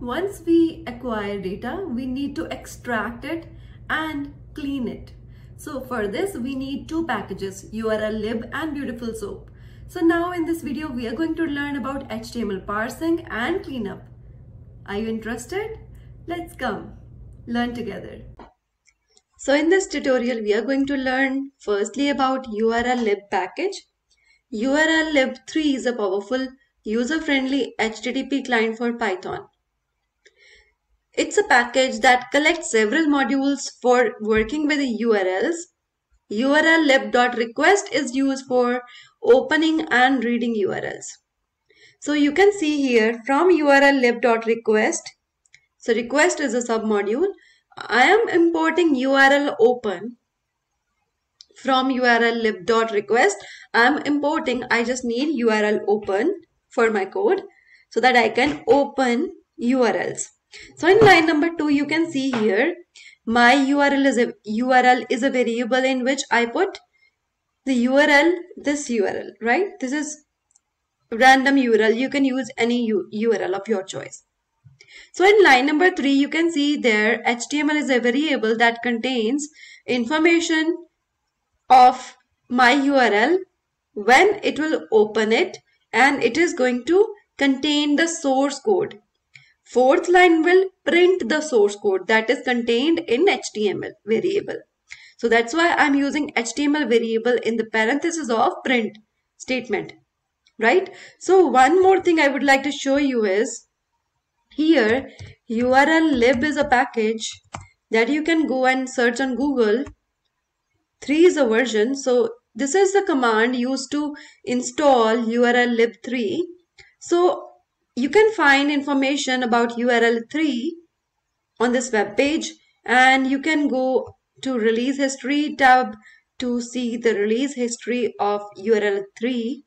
Once we acquire data, we need to extract it and clean it. So for this, we need two packages, URL lib and Beautiful Soup. So now in this video, we are going to learn about HTML parsing and cleanup. Are you interested? Let's come learn together. So in this tutorial, we are going to learn firstly about URL lib package. URL lib 3 is a powerful user-friendly HTTP client for Python. It's a package that collects several modules for working with the URLs. URL lib.request is used for opening and reading URLs. So you can see here from URL lib.request. So request is a submodule. I am importing URL open from URL lib.request. I am importing, I just need URL open for my code so that I can open URLs. So in line number two, you can see here, my URL is a URL is a variable in which I put the URL, this URL, right? This is random URL. You can use any URL of your choice. So in line number three, you can see there HTML is a variable that contains information of my URL when it will open it and it is going to contain the source code Fourth line will print the source code that is contained in HTML variable. So that's why I'm using HTML variable in the parenthesis of print statement, right? So one more thing I would like to show you is here URL lib is a package that you can go and search on Google. 3 is a version. So this is the command used to install URL lib 3. So you can find information about URL3 on this web page and you can go to release history tab to see the release history of URL3,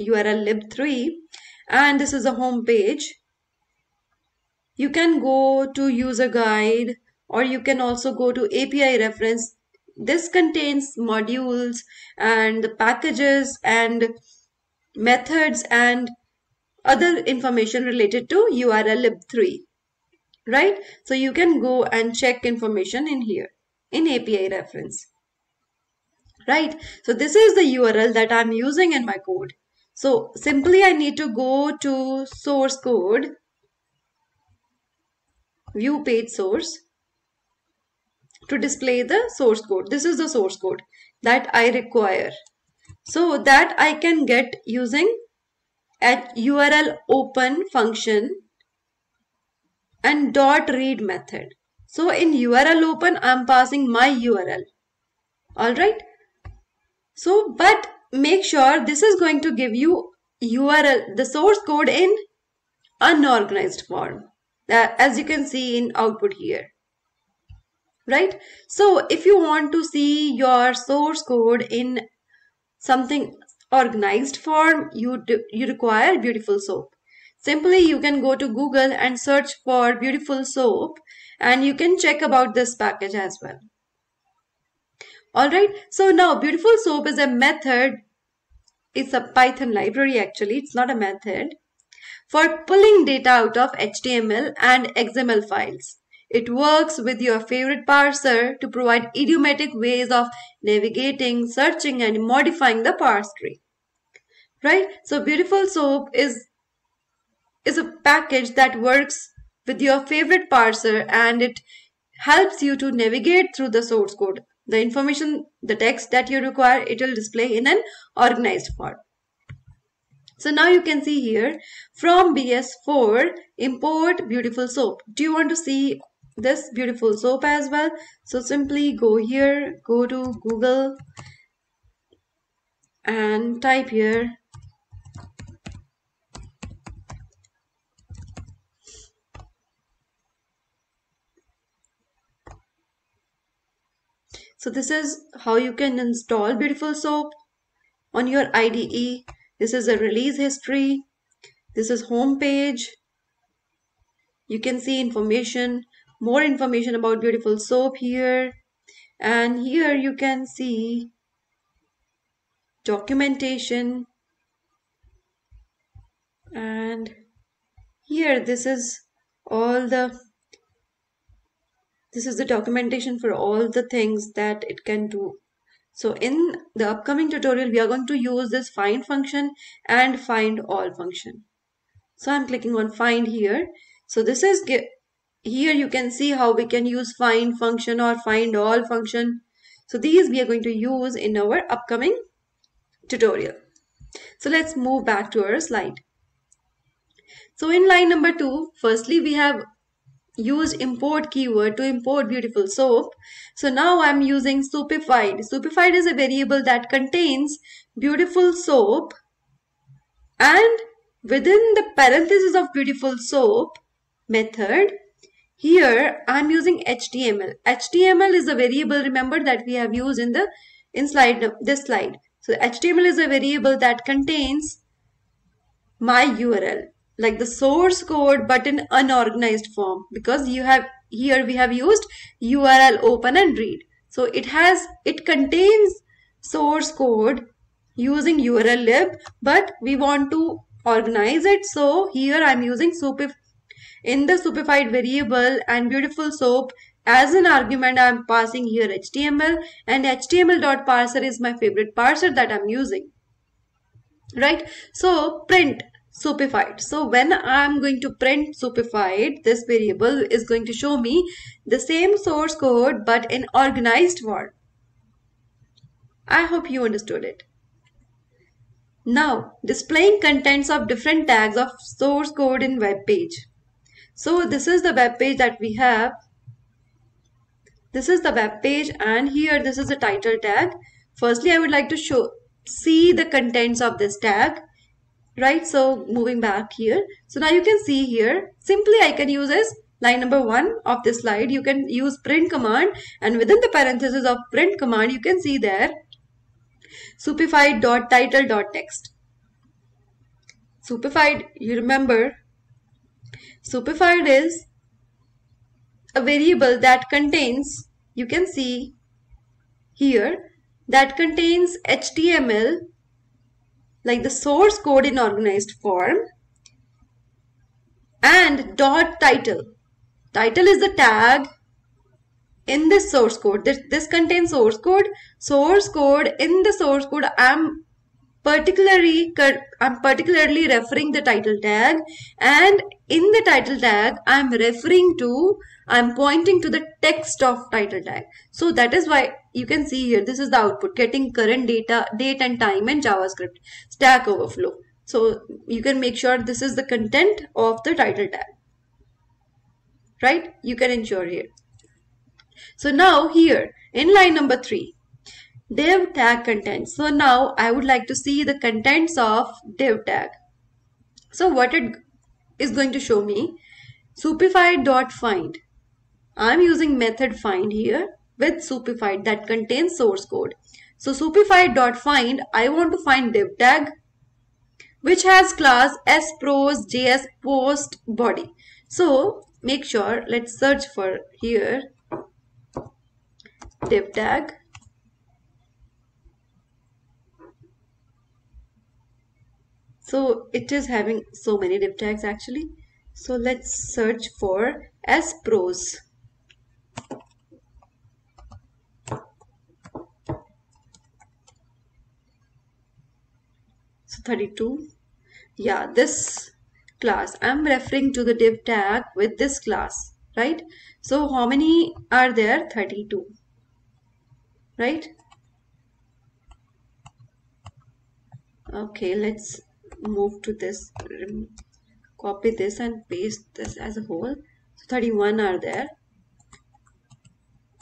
URL lib3 and this is a home page. You can go to user guide or you can also go to API reference. This contains modules and the packages and methods and other information related to URL lib3 right? So you can go and check information in here in API reference right? So this is the URL that I'm using in my code. So simply I need to go to source code view page source to display the source code. This is the source code that I require. So that I can get using at URL open function and dot read method. So in URL open, I'm passing my URL. Alright. So, but make sure this is going to give you URL, the source code in unorganized form. Uh, as you can see in output here. Right. So if you want to see your source code in something organized form, you, you require Beautiful Soup. Simply, you can go to Google and search for Beautiful Soup and you can check about this package as well. Alright, so now Beautiful Soup is a method. It's a Python library actually. It's not a method for pulling data out of HTML and XML files. It works with your favorite parser to provide idiomatic ways of navigating, searching, and modifying the parse tree. Right? So Beautiful Soup is, is a package that works with your favorite parser and it helps you to navigate through the source code. The information, the text that you require, it will display in an organized form. So now you can see here from BS4 import Beautiful Soup. Do you want to see this Beautiful Soup as well. So simply go here go to google and type here. So this is how you can install Beautiful Soup on your IDE this is a release history. This is home page. You can see information more information about Beautiful Soup here. And here you can see documentation. And here this is all the this is the documentation for all the things that it can do. So in the upcoming tutorial we are going to use this find function and find all function. So i'm clicking on find here. So this is here you can see how we can use find function or find all function so these we are going to use in our upcoming tutorial so let's move back to our slide so in line number two, firstly we have used import keyword to import Beautiful Soup. So now I'm using soupified. Soupified is a variable that contains Beautiful Soup and within the parenthesis of Beautiful Soup method here I'm using HTML. HTML is a variable remember that we have used in the in slide this slide. So HTML is a variable that contains my URL like the source code but in unorganized form because you have here we have used url open and read so it has it contains source code using url lib but we want to organize it so here i'm using soupif in the soupified variable and Beautiful Soup as an argument i'm passing here html and html dot parser is my favorite parser that i'm using right so print soupified. So when I'm going to print soupified, this variable is going to show me the same source code but in organized form. I hope you understood it. Now, displaying contents of different tags of source code in web page. So this is the web page that we have. This is the web page and here this is the title tag. Firstly, I would like to show see the contents of this tag right so moving back here so now you can see here simply I can use as line number one of this slide you can use print command and within the parenthesis of print command you can see there soupified dot title dot text soupified you remember soupified is a variable that contains you can see here that contains HTML like the source code in organized form and dot title. Title is the tag in this source code. This, this contains source code. Source code in the source code I'm particularly I'm particularly referring the title tag and in the title tag I'm referring to I'm pointing to the text of title tag. So that is why you can see here, this is the output getting current data, date and time in JavaScript, Stack Overflow. So you can make sure this is the content of the title tag, right? You can ensure here. So now here in line number three, div tag contents. So now I would like to see the contents of div tag. So what it is going to show me, soupified.find I'm using method find here with soupified that contains source code. So soupified.find, I want to find div tag which has class spros js post body. So make sure let's search for here div tag so it is having so many div tags actually. So let's search for spros so 32 yeah this class. I'm referring to the div tag with this class right? So how many are there? 32 right? Okay let's move to this copy this and paste this as a whole. So 31 are there.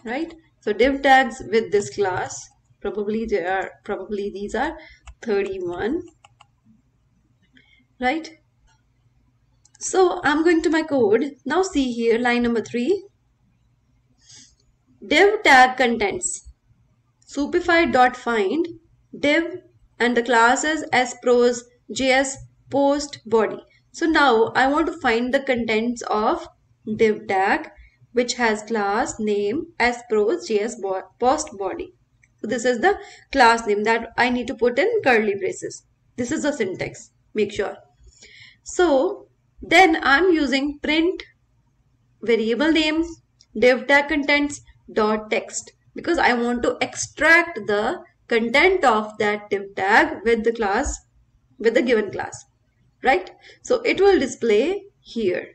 Right? So div tags with this class probably they are probably these are 31 right? So I'm going to my code. Now see here line number 3 div tag contents. Soupified.find div and the classes as spros js post body. So now I want to find the contents of div tag which has class name spros js post body. So this is the class name that I need to put in curly braces. This is the syntax. Make sure. So then I'm using print variable name div tag contents dot text because I want to extract the content of that div tag with the class with the given class right? So it will display here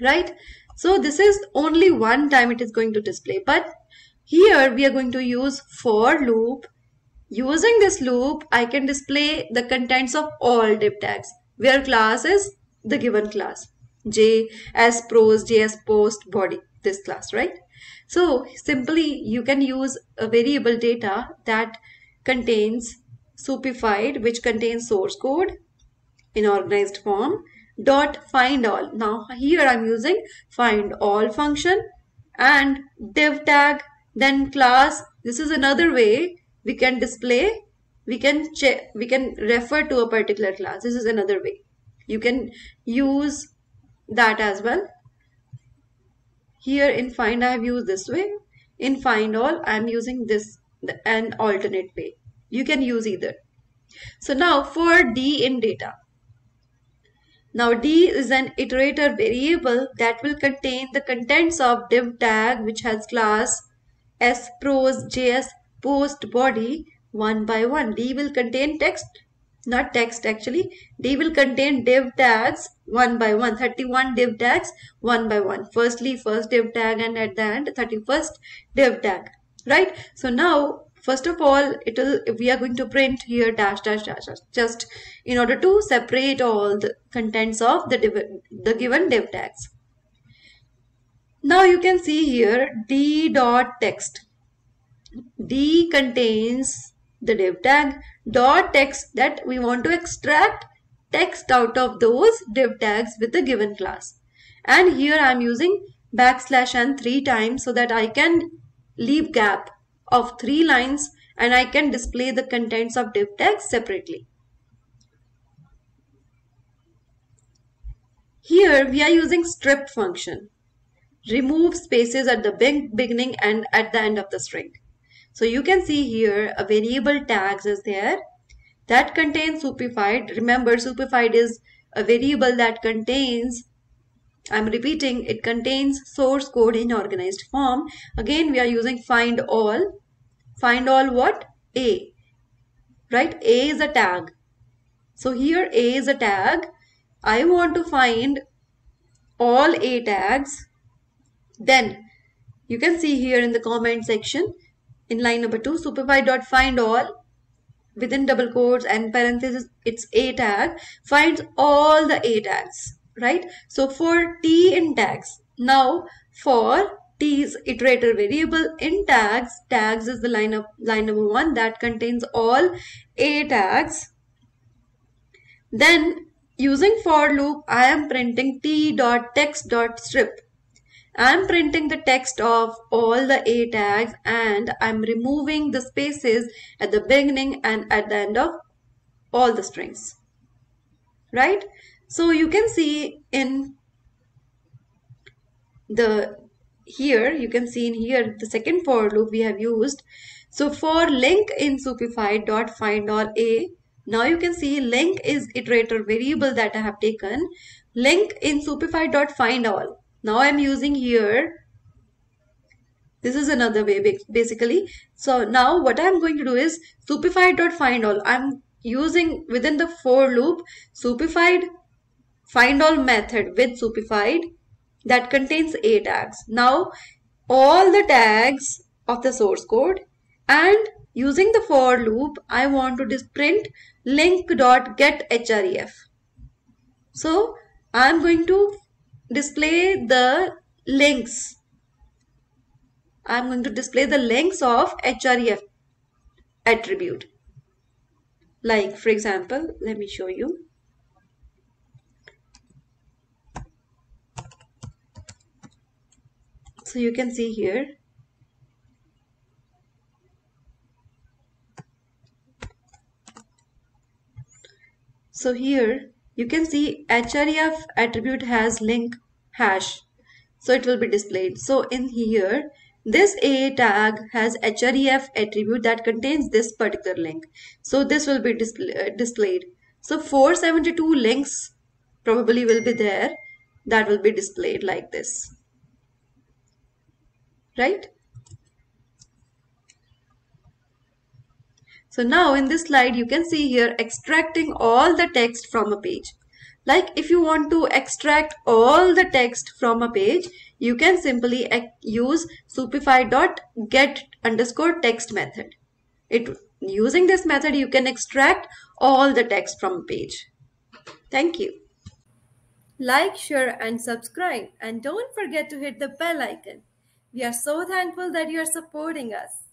right? So this is only one time it is going to display but here we are going to use for loop. Using this loop I can display the contents of all div tags where class is the given class. J as pros j as post body this class right? So simply you can use a variable data that contains soupified which contains source code in organized form dot find all. Now here I'm using find all function and div tag then class. This is another way we can display we can check we can refer to a particular class. This is another way. You can use that as well here in find I have used this way. In find all I am using this an alternate way. You can use either. So now for D in data. Now D is an iterator variable that will contain the contents of div tag which has class s pros js post body one by one. D will contain text not text actually D will contain div tags one by one 31 div tags one by one firstly first div tag and at the end 31st div tag right so now first of all it will we are going to print here dash dash dash, dash just in order to separate all the contents of the div the given div tags. Now you can see here d dot text. D contains the div tag dot text that we want to extract text out of those div tags with the given class. And here I am using backslash and three times so that I can leave gap of three lines and I can display the contents of div tags separately. Here we are using strip function. Remove spaces at the beginning and at the end of the string. So you can see here a variable tags is there that contains soupified. Remember soupified is a variable that contains I'm repeating it contains source code in organized form. Again we are using find all. Find all what? A. Right? A is a tag. So here A is a tag. I want to find all A tags. Then you can see here in the comment section in line number 2 find all within double quotes and parentheses it's a tag finds all the a tags right so for t in tags now for t's iterator variable in tags tags is the line of line number one that contains all a tags then using for loop i am printing t dot text dot strip I'm printing the text of all the A tags and I'm removing the spaces at the beginning and at the end of all the strings. Right? So you can see in the here you can see in here the second for loop we have used. So for link in soupified dot find all a now you can see link is iterator variable that i have taken. Link in soupified dot find all. Now I'm using here. This is another way basically. So now what I'm going to do is soupified.find all. I'm using within the for loop soupified find all method with soupified that contains a tags now all the tags of the source code and using the for loop I want to print link dot get href so I'm going to display the links. I'm going to display the links of href attribute. Like for example, let me show you. So you can see here. So here you can see href attribute has link hash so it will be displayed so in here this a tag has href attribute that contains this particular link so this will be display, uh, displayed so 472 links probably will be there that will be displayed like this. Right? So now in this slide you can see here extracting all the text from a page. Like if you want to extract all the text from a page, you can simply use soupify.get underscore text method. It Using this method, you can extract all the text from a page. Thank you. Like, share and subscribe and don't forget to hit the bell icon. We are so thankful that you are supporting us.